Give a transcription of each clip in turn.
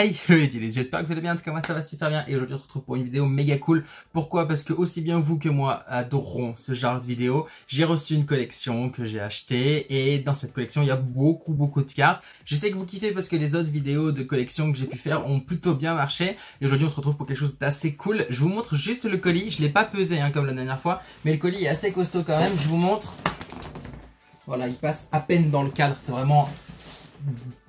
Hey j'espère que vous allez bien, en tout cas moi ça va super bien et aujourd'hui on se retrouve pour une vidéo méga cool. Pourquoi? Parce que aussi bien vous que moi adorons ce genre de vidéo. J'ai reçu une collection que j'ai achetée et dans cette collection il y a beaucoup beaucoup de cartes. Je sais que vous kiffez parce que les autres vidéos de collection que j'ai pu faire ont plutôt bien marché et aujourd'hui on se retrouve pour quelque chose d'assez cool. Je vous montre juste le colis, je l'ai pas pesé hein, comme la dernière fois mais le colis est assez costaud quand même. Je vous montre. Voilà, il passe à peine dans le cadre, c'est vraiment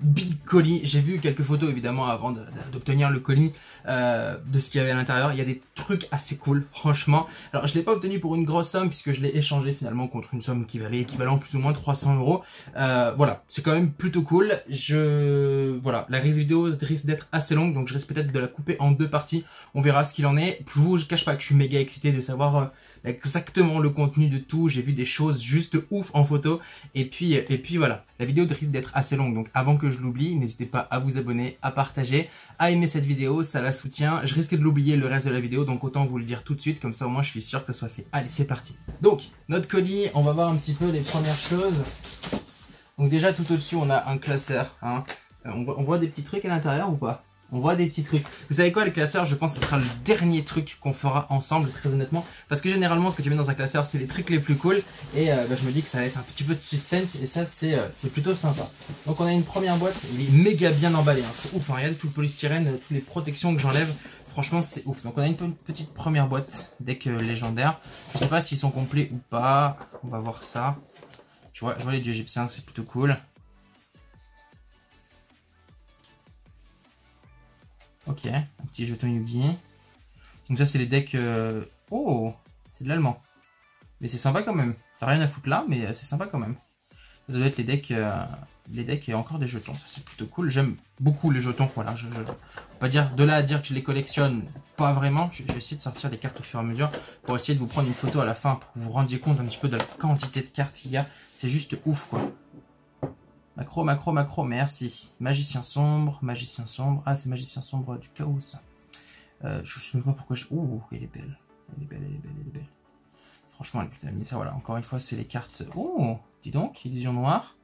big colis. J'ai vu quelques photos évidemment avant d'obtenir le colis euh, de ce qu'il y avait à l'intérieur. Il y a des trucs assez cool, franchement. Alors je l'ai pas obtenu pour une grosse somme puisque je l'ai échangé finalement contre une somme qui valait équivalent plus ou moins 300 euros. Euh, voilà, c'est quand même plutôt cool. Je voilà, la vidéo risque d'être assez longue donc je risque peut-être de la couper en deux parties. On verra ce qu'il en est. Je vous cache pas que je suis méga excité de savoir euh, exactement le contenu de tout. J'ai vu des choses juste ouf en photo et puis et puis voilà, la vidéo risque d'être assez longue donc avant que je l'oublie, n'hésitez pas à vous abonner, à partager, à aimer cette vidéo, ça la soutient. Je risque de l'oublier le reste de la vidéo, donc autant vous le dire tout de suite, comme ça au moins je suis sûr que ça soit fait. Allez, c'est parti. Donc, notre colis, on va voir un petit peu les premières choses. Donc déjà, tout au-dessus, on a un classeur. Hein. Euh, on voit des petits trucs à l'intérieur ou pas? On voit des petits trucs. Vous savez quoi, le classeur, je pense que ce sera le dernier truc qu'on fera ensemble, très honnêtement. Parce que généralement, ce que tu mets dans un classeur, c'est les trucs les plus cool. Et euh, bah, je me dis que ça va être un petit peu de suspense. Et ça, c'est euh, plutôt sympa. Donc on a une première boîte. Il est méga bien emballé. Hein. C'est ouf. Hein. Regardez tout le polystyrène, euh, toutes les protections que j'enlève. Franchement, c'est ouf. Donc on a une petite première boîte, deck légendaire. Je sais pas s'ils sont complets ou pas. On va voir ça. Je vois, je vois les dieux égyptiens, c'est plutôt cool. Ok, un petit jeton Yugi. Donc ça c'est les decks... Euh, oh C'est de l'allemand. Mais c'est sympa quand même. Ça n'a rien à foutre là, mais euh, c'est sympa quand même. Ça doit être les decks, euh, decks et encore des jetons. Ça c'est plutôt cool. J'aime beaucoup les jetons. Voilà, pas dire de là à dire que je les collectionne, pas vraiment. Je, vais essayer de sortir des cartes au fur et à mesure pour essayer de vous prendre une photo à la fin pour que vous vous rendiez compte un petit peu de la quantité de cartes qu'il y a. C'est juste ouf quoi. Macro, macro, macro, merci. Magicien sombre, magicien sombre. Ah, c'est magicien sombre du chaos, ça. Euh, je sais même pas pourquoi je... Ouh, elle est belle. Elle est belle, elle est belle, elle est belle. Franchement, elle est belle. Mais ça, voilà, encore une fois, c'est les cartes... Oh, dis donc, illusion noire.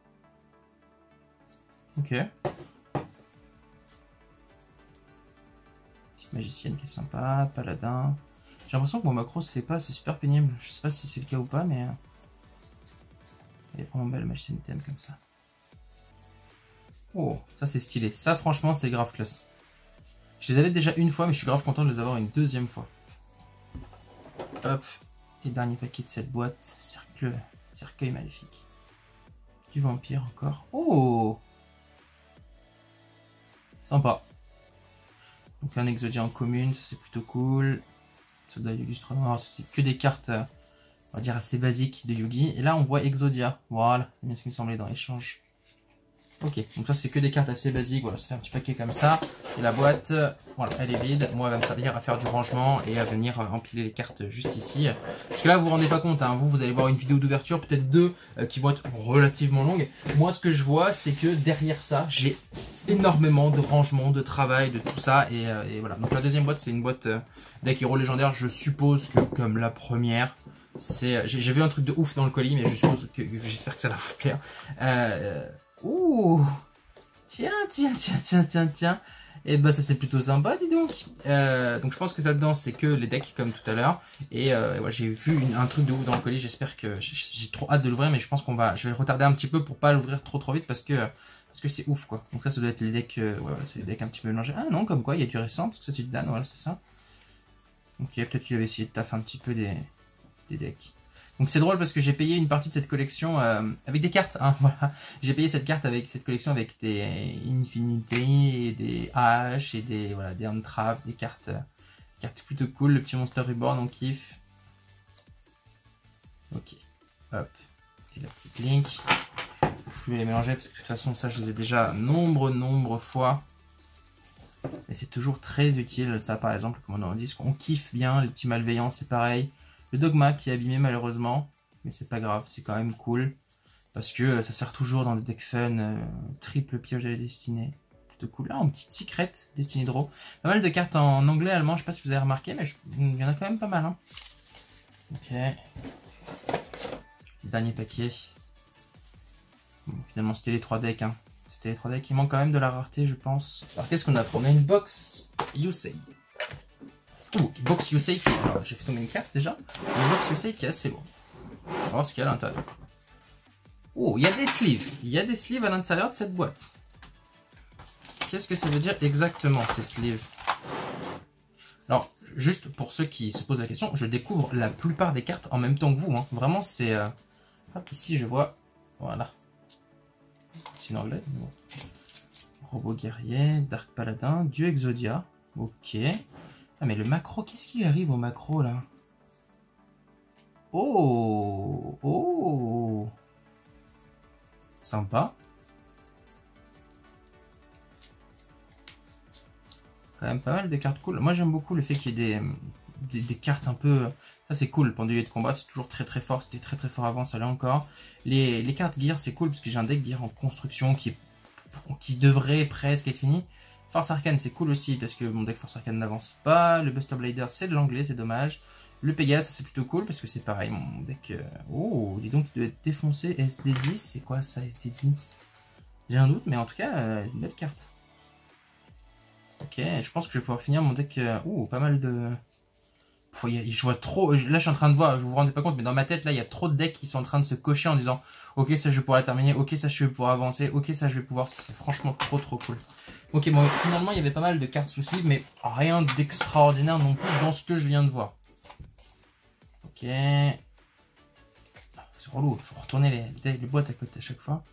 Ok. Petite magicienne qui est sympa, paladin. J'ai l'impression que mon macro se fait pas, c'est super pénible. Je sais pas si c'est le cas ou pas, mais... Euh, elle est vraiment belle, magicienne thème comme ça. Oh, ça c'est stylé. Ça franchement c'est grave classe. Je les avais déjà une fois mais je suis grave content de les avoir une deuxième fois. Hop. Et dernier paquet de cette boîte. Cercle, cercueil maléfique. Du vampire encore. Oh Sympa. Donc un exodia en commune, ça c'est plutôt cool. Soldat illustre noir, c'est que des cartes, euh, on va dire assez basiques de Yugi. Et là on voit Exodia. Voilà, bien ce qui me semblait dans l'échange. Ok, donc ça c'est que des cartes assez basiques, voilà, ça fait un petit paquet comme ça. Et la boîte, voilà, elle est vide. Moi, elle va me servir à faire du rangement et à venir empiler les cartes juste ici. Parce que là, vous vous rendez pas compte, hein, vous, vous allez voir une vidéo d'ouverture, peut-être deux, euh, qui vont être relativement longues. Moi, ce que je vois, c'est que derrière ça, j'ai énormément de rangement, de travail, de tout ça. Et, euh, voilà, donc la deuxième boîte, c'est une boîte euh, d'Akiro légendaire. Je suppose que comme la première, j'ai vu un truc de ouf dans le colis, mais je suppose que j'espère que ça va vous plaire. Ouh Tiens, tiens, tiens, tiens, tiens, tiens. Et eh bah ben, ça c'est plutôt sympa, dis donc. Euh, donc je pense que là-dedans c'est que les decks comme tout à l'heure. Et euh, j'ai vu un truc de ouf dans le colis. J'espère que j'ai trop hâte de l'ouvrir, mais je pense qu'on va, je vais le retarder un petit peu pour pas l'ouvrir trop trop vite parce que parce que c'est ouf quoi. Donc ça ça doit être les decks, euh, un petit peu mélangés. Ah non comme quoi il y a du récent parce ça c'est du Dan, voilà c'est ça. Ok peut-être qu'il avait essayé de taffer un petit peu des, des decks. Donc c'est drôle parce que j'ai payé une partie de cette collection euh, avec des cartes. Hein, voilà. J'ai payé cette carte avec cette collection avec des Infinity et des H et des voilà des Entraves, des cartes, euh, cartes plutôt cool. Le petit Monster Reborn, on kiffe. Ok, hop. Et la petite Link. Je vais les mélanger parce que de toute façon ça je les ai déjà nombre nombre fois. Et c'est toujours très utile ça par exemple comme on en dit. On kiffe bien les petits malveillants, c'est pareil. Le dogma qui est abîmé malheureusement, mais c'est pas grave, c'est quand même cool. Parce que euh, ça sert toujours dans des decks fun, euh, triple piège à la destinée. Plutôt cool. Là, en petite secret, Destiny Draw. Pas mal de cartes en anglais, allemand, je sais pas si vous avez remarqué, mais il y en a quand même pas mal. Hein. Ok. Dernier paquet. finalement, c'était les trois decks. Hein. rareté. Les 3 decks, il manque quand même de la rareté, je pense. Alors, qu'est-ce qu'on a On une box Yusei. Box Yusei qui... Alors, j'ai fait tomber une carte déjà. Une box Yusei qui est assez lourde. On va voir ce qu'il y a à l'intérieur. Oh, il y a des sleeves. Il y a des sleeves à l'intérieur de cette boîte. Qu'est-ce que ça veut dire exactement, ces sleeves? Alors, juste pour ceux qui se posent la question, je découvre la plupart des cartes en même temps que vous. Hein. Vraiment, c'est... Euh, hop, ici, je vois... Voilà. C'est une anglais. Robot guerrier, Dark Paladin, Dieu Exodia. Ok. Ah, mais le macro, qu'est-ce qui arrive au macro, là? Oh Oh Sympa. Quand même pas mal de cartes cool. Moi j'aime beaucoup le fait qu'il y ait des, cartes un peu... Ça c'est cool, pendule de combat c'est toujours très très fort, c'était très très fort avant, ça l'est encore. Les, les, cartes gear c'est cool parce que j'ai un deck gear en construction qui, qui devrait presque être fini. Force Arcane c'est cool aussi parce que mon deck Force Arcane n'avance pas. Le Buster Blader c'est de l'anglais, c'est dommage. Le Pégase, c'est plutôt cool parce que c'est pareil, mon deck... Euh, oh, dis donc, il doit être défoncé. SD10, c'est quoi ça, SD10 J'ai un doute, mais en tout cas, euh, une belle carte. Ok, je pense que je vais pouvoir finir mon deck... Oh, pas mal de... je vois trop... Là, je suis en train de voir, vous vous rendez pas compte, mais dans ma tête, là, il y a trop de decks qui sont en train de se cocher en disant Ok, ça, je vais pouvoir terminer. Ok, ça, je vais pouvoir avancer. Ok, ça, je vais pouvoir... C'est franchement trop, trop cool. Ok, bon, finalement, il y avait pas mal de cartes sous sleeve, mais rien d'extraordinaire non plus dans ce que je viens de voir. Ok. C'est relou, il faut retourner les, boîtes à côté à chaque fois.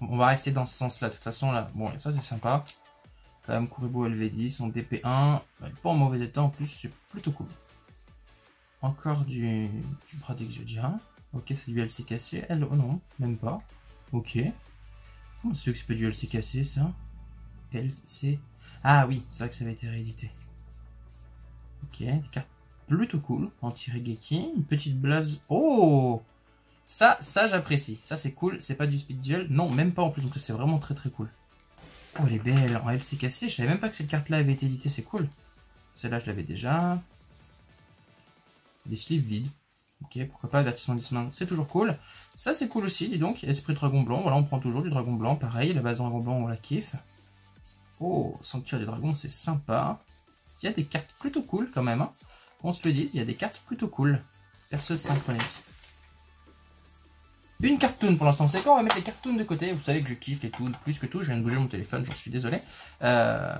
On va rester dans ce sens-là. De toute façon, là, bon, ça c'est sympa. Quand même, Kuribo LV10 en DP1. Pas en mauvais état en plus, c'est plutôt cool. Encore du, du bras d'Exodia. Ok, c'est du LC cassé. Elle, oh non, même pas. Ok. Comment c'est que c'est pas du LC cassé ça LC. Ah oui, c'est vrai que ça avait été réédité. Ok, carte plutôt cool. Anti-Regeki, une petite blase. Oh Ça, ça j'apprécie. Ça c'est cool. C'est pas du speed duel. Non, même pas en plus. Donc c'est vraiment très très cool. Oh, elle est belle. En LC cassé. Je savais même pas que cette carte-là avait été éditée. C'est cool. Celle-là, je l'avais déjà. Des sleeves vides. Ok, pourquoi pas, avertissement mains c'est toujours cool. Ça, c'est cool aussi, dis donc. Esprit dragon blanc, voilà, on prend toujours du dragon blanc. Pareil, la base dragon blanc, on la kiffe. Oh, sanctuaire des dragons, c'est sympa. Il y a des cartes plutôt cool quand même. Hein on se le dise, il y a des cartes plutôt cool. Perceuse synchronique. Une cartoon pour l'instant, c'est quand on va mettre les cartoons de côté. Vous savez que je kiffe les toons plus que tout. Je viens de bouger mon téléphone, j'en suis désolé. Euh,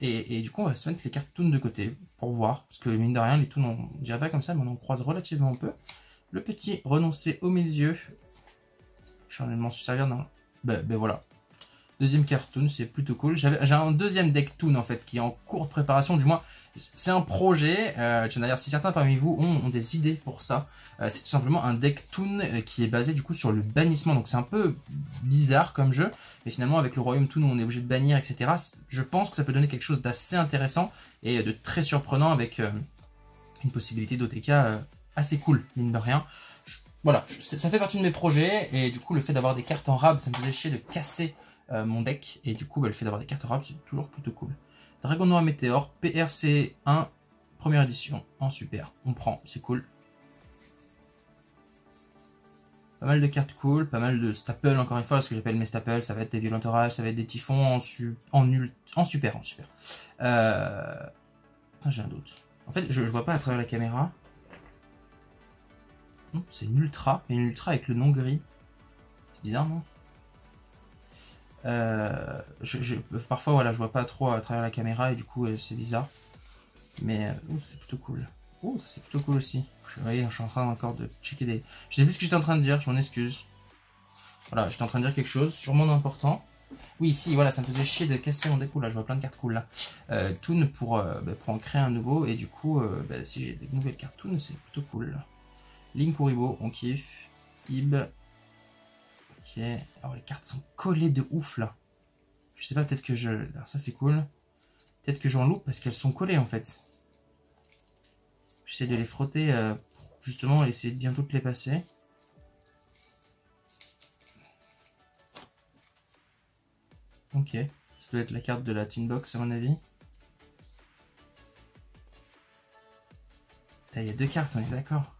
et, du coup, on va se mettre les cartoons de côté pour voir. Parce que mine de rien, les toons, on dirait pas comme ça, mais on en croise relativement peu. Le petit renoncer au milieu. Je suis en su servir dans. Ben, ben voilà. Deuxième cartoon, c'est plutôt cool. J'ai un deuxième deck toon en fait qui est en cours de préparation, du moins c'est un projet, euh, d'ailleurs si certains parmi vous ont, des idées pour ça, euh, c'est tout simplement un deck Toon euh, qui est basé du coup sur le bannissement. Donc c'est un peu bizarre comme jeu, mais finalement avec le royaume Toon on est obligé de bannir, etc. Je pense que ça peut donner quelque chose d'assez intéressant et de très surprenant avec euh, une possibilité d'OTK assez cool, mine de rien. voilà, ça fait partie de mes projets et du coup le fait d'avoir des cartes en rab, ça me faisait chier de casser mon deck et du coup bah, le fait d'avoir des cartes en rab c'est toujours plutôt cool. Dragon Noir Météor, PRC 1, première édition, en super. On prend, c'est cool. Pas mal de cartes cool, pas mal de staples, encore une fois, ce que j'appelle mes staples, ça va être des violents orages, ça va être des typhons en, en, nul, en super, en super. Euh... j'ai un doute. En fait, je, vois pas à travers la caméra. C'est une ultra, une ultra avec le nom gris. C'est bizarre, non? Euh, je, parfois, voilà, je vois pas trop à travers la caméra et du coup, euh, c'est bizarre. Mais euh, c'est plutôt cool. Oh, c'est plutôt cool aussi. Vous voyez, je suis en train encore de checker des... Je sais plus ce que j'étais en train de dire, je m'en excuse. Voilà, j'étais en train de dire quelque chose, sûrement d'important. Oui, si, voilà, ça me faisait chier de casser mon déco, là, je vois plein de cartes cool, là. Euh, Toon pour, bah, pour en créer un nouveau, et du coup, bah, si j'ai des nouvelles cartes Toon, c'est plutôt cool. Link Kuribo, on kiffe. Ib, Ok. Les cartes sont collées de ouf là. Je sais pas, peut-être que je... Alors ça c'est cool. Peut-être que j'en loupe parce qu'elles sont collées en fait. J'essaie de les frotter euh, justement essayer de bien toutes les passer. Ok. Ça doit être la carte de la tin box à mon avis. il y a deux cartes, on est d'accord.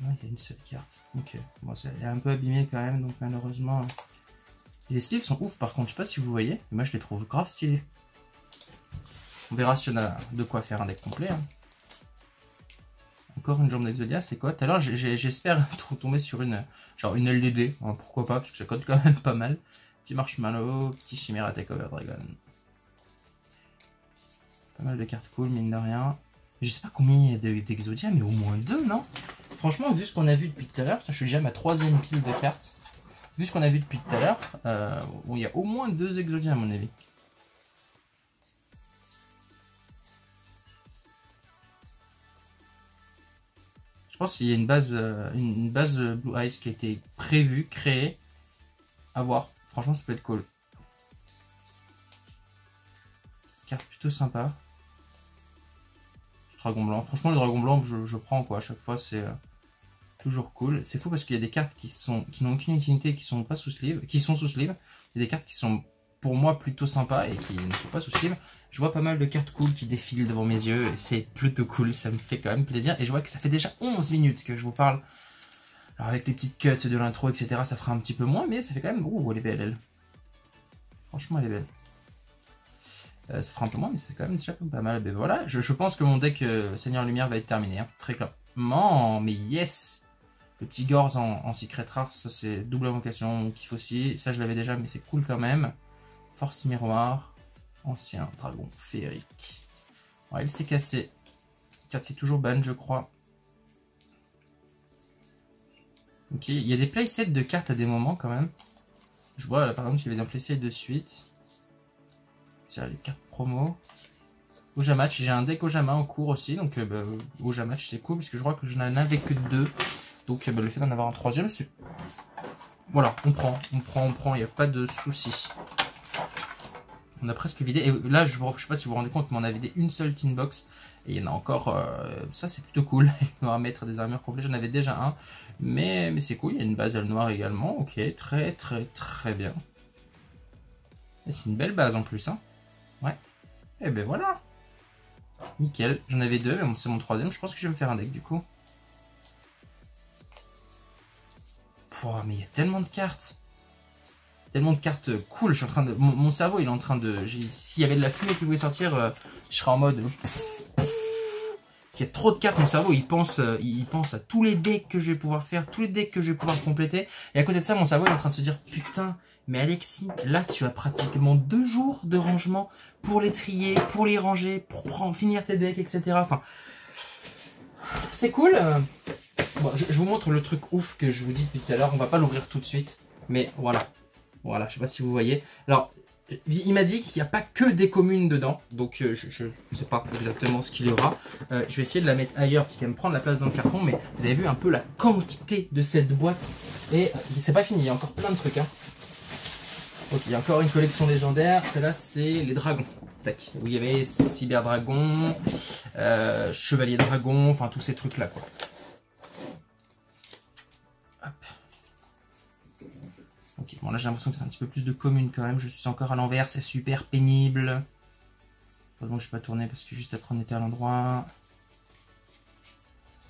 Non, il y a une seule carte. Ok, bon, c'est un peu abîmé quand même, donc malheureusement... les sleeves sont ouf par contre, je sais pas si vous voyez, mais moi je les trouve grave stylés. On verra si on a de quoi faire un deck complet. Hein. Encore une jambe d'Exodia, c'est quoi? Tout à l'heure, j'espère tomber sur une, genre une LDD. pourquoi pas, parce que ça cote quand même pas mal. Petit Marshmallow, petit Chimera Takeover Dragon. Pas mal de cartes cool, mine de rien. Je sais pas combien il y a d'Exodia, mais au moins deux, non? Franchement, vu ce qu'on a vu depuis tout à l'heure, je suis déjà ma troisième pile de cartes. Vu ce qu'on a vu depuis tout à l'heure, euh, il y a au moins deux Exodia à mon avis. Je pense qu'il y a une base, euh, une base Blue Eyes qui a été prévue, créée. À voir. Franchement, ça peut être cool. Carte plutôt sympa. Dragon blanc. Franchement, le dragon blanc, je, prends quoi. À chaque fois, c'est euh, toujours cool. C'est fou parce qu'il y a des cartes qui sont qui n'ont aucune utilité, qui sont pas sous sleeve, qui sont sous sleeve. Il y a des cartes qui sont pour moi plutôt sympas et qui ne sont pas sous sleeve. Je vois pas mal de cartes cool qui défilent devant mes yeux et c'est plutôt cool, ça me fait quand même plaisir. Et je vois que ça fait déjà 11 minutes que je vous parle. Alors avec les petites cuts de l'intro, etc., ça fera un petit peu moins, mais ça fait quand même... Ouh, elle est belle, elle. Franchement, elle est belle. Euh, ça fera un peu moins, mais fait quand même déjà pas mal. Mais voilà, je, pense que mon deck euh, Seigneur Lumière va être terminé, hein, très clairement. Mais yes Le petit Gorz en, Secret Rare, ça c'est double invocation, on kiffe aussi. Ça je l'avais déjà, mais c'est cool quand même. Force Miroir. Ancien dragon féerique. il s'est cassé. Carte qui est toujours ban, je crois. Ok, il y a des playsets de cartes à des moments quand même. Je vois là par exemple qu'il y avait un playset de suite. C'est les cartes promo. Ojamatch, j'ai un deck Ojama en cours aussi, donc euh, bah, c'est cool parce que je crois que je n'en avais que deux. Donc bah, le fait d'en avoir un troisième, c'est... Voilà, on prend, on prend, on prend, il n'y a pas de souci. On a presque vidé. Et là, je ne sais pas si vous vous rendez compte, mais on a vidé une seule tin box. Et il y en a encore. Euh, ça, c'est plutôt cool. on va des armures complètes. J'en avais déjà un. Mais, mais c'est cool. Il y a une base noire également. Ok, très, très, très bien. c'est une belle base en plus. Hein. Et ben voilà. Nickel. J'en avais deux, mais c'est mon troisième. Je pense que je vais me faire un deck du coup. Pouah, mais il y a tellement de cartes tellement de cartes cool. Je suis en train de, mon, cerveau, il est en train de. S'il y avait de la fumée qui voulait sortir, euh, je serais en mode. Parce qu'il y a trop de cartes, mon cerveau, il pense, euh, il pense à tous les decks que je vais pouvoir faire, tous les decks que je vais pouvoir compléter. Et à côté de ça, mon cerveau est en train de se dire, putain, mais Alexis, là, tu as pratiquement deux jours de rangement pour les trier, pour les ranger, pour prendre, finir tes decks, etc. Enfin, c'est cool. Je, vous montre le truc ouf que je vous dis depuis tout à l'heure. On va pas l'ouvrir tout de suite. Mais voilà, voilà, je sais pas si vous voyez. Alors, il m'a dit qu'il n'y a pas que des communes dedans, donc euh, je ne sais pas exactement ce qu'il y aura. Euh, je vais essayer de la mettre ailleurs parce qu'elle me prend de la place dans le carton, mais vous avez vu un peu la quantité de cette boîte. Et euh, c'est pas fini, il y a encore plein de trucs. Hein. Ok, il y a encore une collection légendaire. Celle-là, c'est les dragons. Tac. Où il y avait Cyber Dragon, Chevalier Dragon, enfin tous ces trucs-là. quoi. Ok, bon là j'ai l'impression que c'est un petit peu plus de commune quand même. Je suis encore à l'envers, c'est super pénible. Heureusement que je suis pas tourné parce que juste après on était à l'endroit.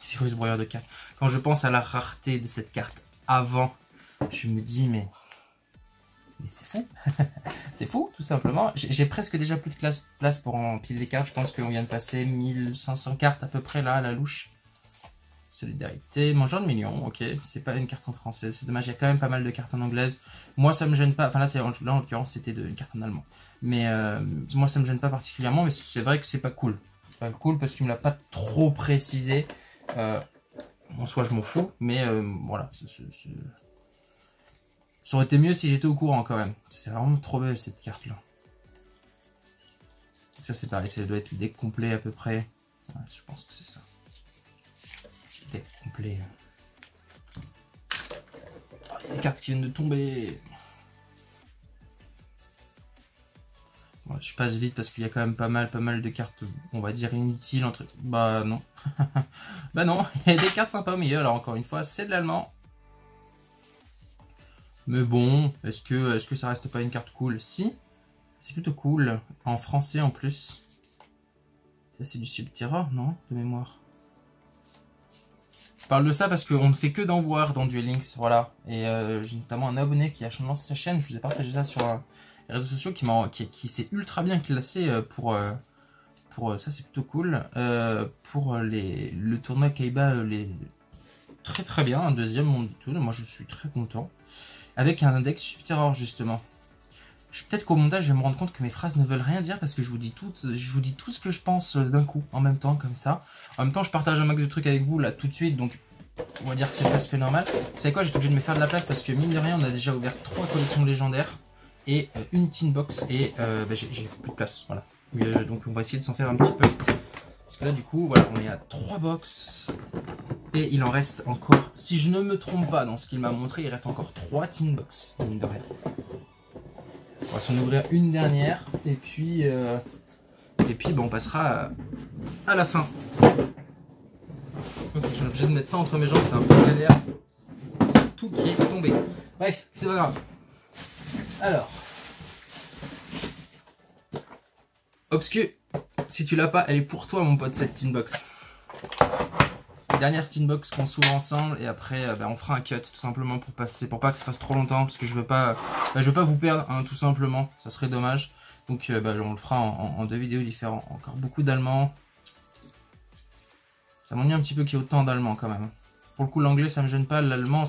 Furious broyeur de cartes. Quand je pense à la rareté de cette carte avant, je me dis mais... Mais c'est fou C'est fou, tout simplement. J'ai presque déjà plus de place pour empiler les cartes. Je pense qu'on vient de passer 1500 cartes à peu près là à la louche. Solidarité, mangeur de millions, ok, c'est pas une carte en français, c'est dommage, il y a quand même pas mal de cartes en anglaise. Moi ça me gêne pas, enfin là, là en l'occurrence c'était une carte en allemand. Mais euh, moi ça me gêne pas particulièrement, mais c'est vrai que c'est pas cool. C'est pas cool parce qu'il me l'a pas trop précisé. Euh, en soi je m'en fous, mais euh, voilà. Ça aurait été mieux si j'étais au courant quand même. C'est vraiment trop belle cette carte là. Ça c'est pareil, ça doit être le deck complet à peu près. je pense que c'est ça complet. les cartes qui viennent de tomber. je passe vite parce qu'il y a quand même pas mal, pas mal de cartes, on va dire inutiles entre. Bah non. bah non, il y a des cartes sympas au milieu. Alors encore une fois, c'est de l'allemand. Mais bon, est-ce que, est que ça reste pas une carte cool? Si, c'est plutôt cool. En français en plus. Ça c'est du subterror, non? De mémoire. Je parle de ça parce qu'on ne fait que d'en voir dans Duel Links, voilà. Et euh, j'ai notamment un abonné qui a lancé sa chaîne, je vous ai partagé ça sur euh, les réseaux sociaux, qui, qui, qui s'est ultra bien classé euh, pour... ça c'est plutôt cool. pour les, le tournoi Kaiba, les, très très bien, un deuxième monde tout, moi je suis très content. Avec un index terror justement. Peut-être qu'au montage, je vais me rendre compte que mes phrases ne veulent rien dire parce que je vous dis tout, je vous dis tout ce que je pense d'un coup, en même temps, comme ça. En même temps, je partage un max de trucs avec vous là tout de suite, donc on va dire que c'est presque normal. Vous savez quoi, j'étais obligé de me faire de la place parce que mine de rien, on a déjà ouvert trois collections légendaires et euh, une tin box et euh, bah, j'ai plus de place. Voilà. Euh, donc on va essayer de s'en faire un petit peu. Parce que là, du coup, voilà, on est à trois box et il en reste encore, si je ne me trompe pas dans ce qu'il m'a montré, il reste encore trois tin box, mine de rien. On va s'en ouvrir une dernière et puis, et puis bon, on passera à la fin. Ok, je suis obligé de mettre ça entre mes jambes, c'est un peu galère. Tout qui est tombé. Bref, c'est pas grave. Alors. Obscu, si tu l'as pas, elle est pour toi mon pote cette tin box. Dernière tin box qu'on s'ouvre ensemble et après euh, ben, on fera un cut tout simplement pour passer, pour pas que ça fasse trop longtemps parce que je veux pas, ben, je veux pas vous perdre hein, tout simplement, ça serait dommage. Donc euh, ben, on le fera en, deux vidéos différentes. Encore beaucoup d'allemand, ça m'ennuie un petit peu qu'il y ait autant d'allemand quand même. Pour le coup, l'anglais, ça me gêne pas. L'allemand,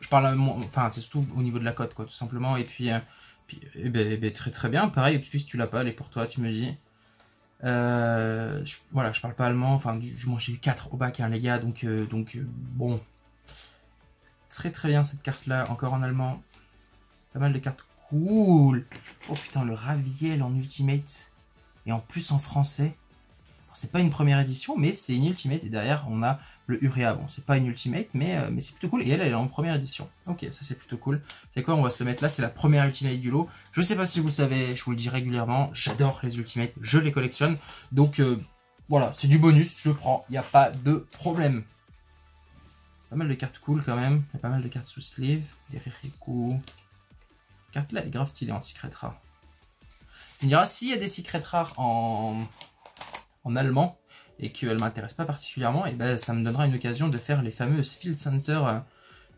je parle enfin, c'est surtout au niveau de la cote, quoi, tout simplement. Et puis, euh, eh ben, eh ben, très très bien. Pareil, puis si tu l'as pas, elle pour toi, tu me dis. Euh, voilà, je parle pas allemand. Enfin, du, moins, j'ai eu 4 au bac, hein, les gars. Donc, euh, donc bon. Très très bien cette carte-là, encore en allemand. Pas mal de cartes cool. Oh putain, le Raviel en ultimate. Et en plus en français c'est pas une première édition, mais c'est une Ultimate. Et derrière, on a le Urea. Bon, c'est pas une Ultimate, mais, euh, mais c'est plutôt cool. Et elle, elle est en première édition. Ok, ça c'est plutôt cool. C'est quoi On va se le mettre là. C'est la première Ultimate du lot. Je sais pas si vous savez, je vous le dis régulièrement. J'adore les Ultimates. Je les collectionne. Donc euh, voilà, c'est du bonus. Je prends. Il n'y a pas de problème. Pas mal de cartes cool quand même. Il y a pas mal de cartes sous sleeve. Des. Cette carte là, elle est grave stylée en secret rare. Il y aura s'il y a des secrets rares en en allemand et qu'elle m'intéresse pas particulièrement, et ben ça me donnera une occasion de faire les fameuses Field Center euh,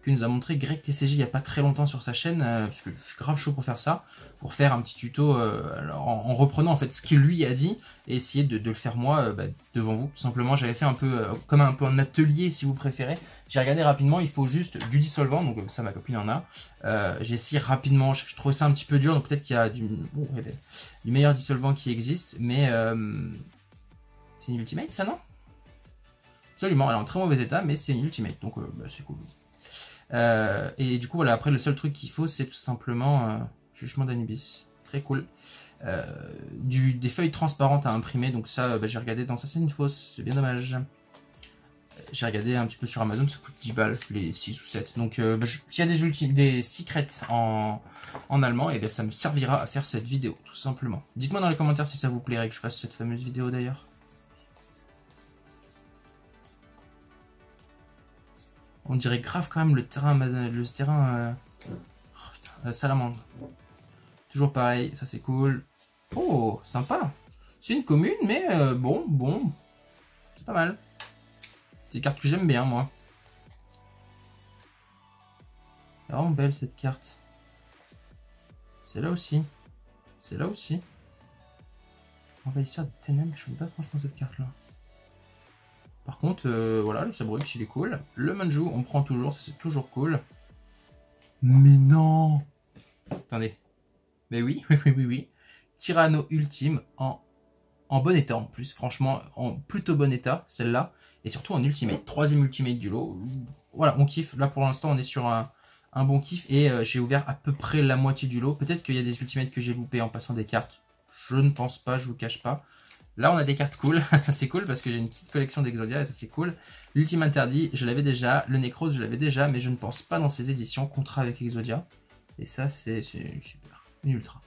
que nous a montré Greg TCG il n'y a pas très longtemps sur sa chaîne, euh, parce que je suis grave chaud pour faire ça, pour faire un petit tuto euh, en, reprenant en fait ce qu'il lui a dit et essayer de, le faire moi bah, devant vous. Tout simplement, j'avais fait un peu comme un peu un atelier si vous préférez. J'ai regardé rapidement, il faut juste du dissolvant, donc ça ma copine en a. J'ai essayé rapidement, je, trouvais ça un petit peu dur, donc peut-être qu'il y a du, du, meilleur dissolvant qui existe, mais c'est une ultimate ça non? Absolument, elle est en très mauvais état, mais c'est une ultimate, donc euh, bah, c'est cool. Euh, et du coup, voilà, après le seul truc qu'il faut, c'est tout simplement euh, jugement d'Anubis. Très cool. des feuilles transparentes à imprimer, donc ça, bah, j'ai regardé dans ça, c'est une fausse, c'est bien dommage. J'ai regardé un petit peu sur Amazon, ça coûte 10 balles, les 6 ou 7. Donc bah, s'il y a des, des secrets en, en allemand, et eh bien ça me servira à faire cette vidéo, tout simplement. Dites-moi dans les commentaires si ça vous plairait que je fasse cette fameuse vidéo d'ailleurs. On dirait grave quand même le terrain, le terrain euh, oh, salamandre. Toujours pareil, ça c'est cool. Oh, sympa. C'est une commune, mais euh, bon, bon. C'est pas mal. C'est une carte que j'aime bien, moi. C'est vraiment belle cette carte. C'est là aussi. C'est là aussi. Envahisseur de ténèbres, je ne pas franchement cette carte là. Par contre, euh, voilà, le Sabrux, il est cool. Le Manju, on prend toujours, ça c'est toujours cool. Mais non Attendez. Mais oui, oui, oui, oui, oui. Tyranno Ultime en, en bon état en plus. Franchement, en plutôt bon état, celle-là. Et surtout en Ultimate. Troisième Ultimate du lot. Voilà, on kiffe. Là, pour l'instant, on est sur un, bon kiff. Et euh, j'ai ouvert à peu près la moitié du lot. Peut-être qu'il y a des Ultimates que j'ai loupés en passant des cartes. Je ne pense pas, je vous cache pas. Là, on a des cartes cool. c'est cool parce que j'ai une petite collection d'Exodia et ça, c'est cool. L'Ultime Interdit, je l'avais déjà. Le Necros, je l'avais déjà, mais je ne pense pas dans ces éditions. Contrat avec Exodia. Et ça, c'est super. Une ultra.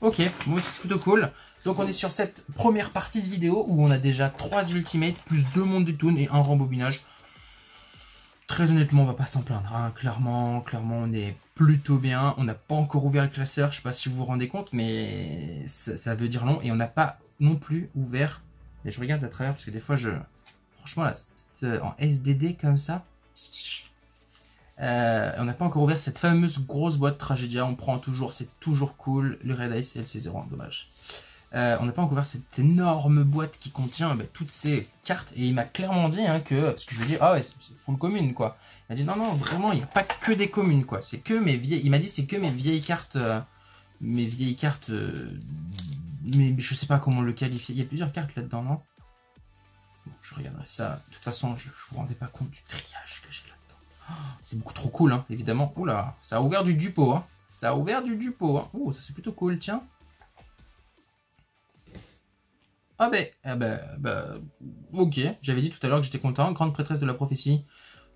Ok, bon, c'est plutôt cool. Donc, on est sur cette première partie de vidéo où on a déjà 3 Ultimates, plus 2 mondes de toon et un rembobinage. Très honnêtement, on va pas s'en plaindre. Hein. Clairement, clairement, on est plutôt bien. On n'a pas encore ouvert le classeur, je sais pas si vous vous rendez compte, mais ça veut dire long. Et on n'a pas non plus ouvert. Et je regarde à travers parce que des fois, je. Franchement, là, euh, en SDD comme ça. Euh, on n'a pas encore ouvert cette fameuse grosse boîte Tragedia. On prend toujours, c'est toujours cool. Le Red Ice LC0, dommage. Euh, on n'a pas encore ouvert cette énorme boîte qui contient bah, toutes ces cartes. Et il m'a clairement dit hein, que, parce que je lui ai dit, ah ouais, c'est full commune quoi. Il m'a dit, non, non, vraiment, il n'y a pas que des communes quoi. C'est que mes vieilles, il m'a dit, c'est que mes vieilles cartes, mes vieilles cartes, mais je sais pas comment le qualifier. Il y a plusieurs cartes là-dedans, non? Je regarderai ça. De toute façon, je vous rendais pas compte du triage que j'ai là-dedans. Oh, c'est beaucoup trop cool, hein, évidemment. Oula, ça a ouvert du dupo. Hein. Ça a ouvert du dupo. Hein. Oh, ça c'est plutôt cool, tiens. Ah ben, ah ben, ben ok. J'avais dit tout à l'heure que j'étais content. Grande prêtresse de la prophétie.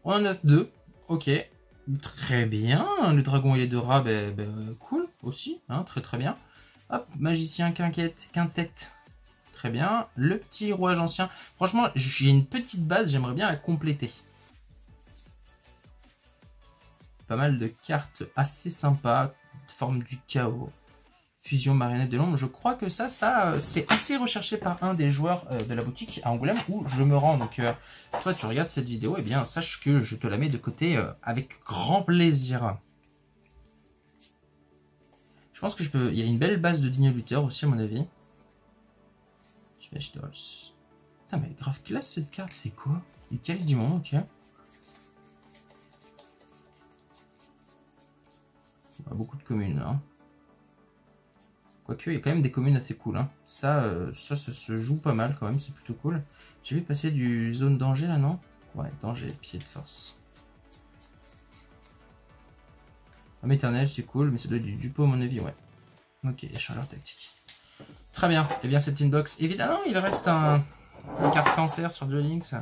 On en a deux. Ok. Très bien. Le dragon et les deux rats, ben, ben cool aussi. Hein, très très bien. Hop, magicien quinquette, quintette. Très bien. Le petit rouage ancien. Franchement, j'ai une petite base, j'aimerais bien la compléter. Pas mal de cartes assez sympas. Forme du chaos. Fusion marionnette de l'ombre. Je crois que ça, ça euh, c'est assez recherché par un des joueurs euh, de la boutique à Angoulême où je me rends. Donc, euh, toi, tu regardes cette vidéo, eh bien, sache que je te la mets de côté avec grand plaisir. Je pense que je peux... Il y a une belle base de digne lutteur aussi, à mon avis. Putain, mais grave classe cette carte, c'est quoi? Le calice du monde, ok. beaucoup de communes là. Hein. Quoique, il y a quand même des communes assez cool. Hein. Ça, euh, ça, se joue pas mal quand même, c'est plutôt cool. J'ai vu passer du zone danger là, non? Ouais, danger, pied de force. Homme éternel, c'est cool, mais ça doit être du dupo à mon avis, ouais. Ok, chaleur tactique. Très bien. Et eh bien, cette inbox, évidemment, il reste un, carte cancer sur Duel Links.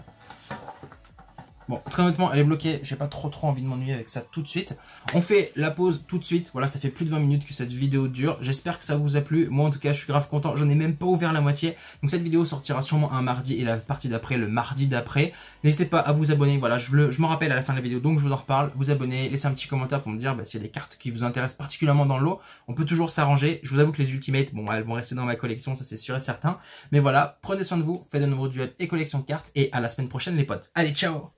Bon, très honnêtement, elle est bloquée. J'ai pas trop trop envie de m'ennuyer avec ça tout de suite. On fait la pause tout de suite. Voilà, ça fait plus de 20 minutes que cette vidéo dure. J'espère que ça vous a plu. Moi, en tout cas, je suis grave content. J'en ai même pas ouvert la moitié. Donc, cette vidéo sortira sûrement un mardi et la partie d'après le mardi d'après. N'hésitez pas à vous abonner. Voilà, je, le, je m'en rappelle à la fin de la vidéo, donc je vous en reparle. Vous abonner, laissez un petit commentaire pour me dire bah, s'il y a des cartes qui vous intéressent particulièrement dans l'eau. On peut toujours s'arranger. Je vous avoue que les Ultimates, bon, elles vont rester dans ma collection, ça c'est sûr et certain. Mais voilà, prenez soin de vous, faites de nombreux duels et collections de cartes. Et à la semaine prochaine, les potes. Allez, ciao